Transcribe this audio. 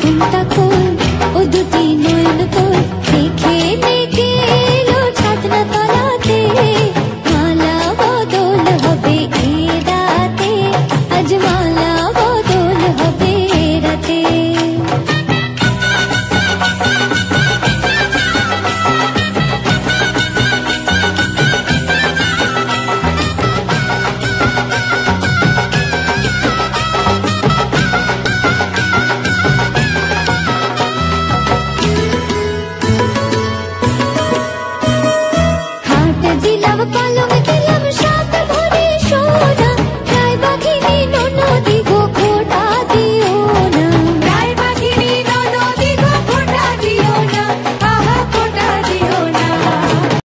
चिंता कोई उदती नयन कोई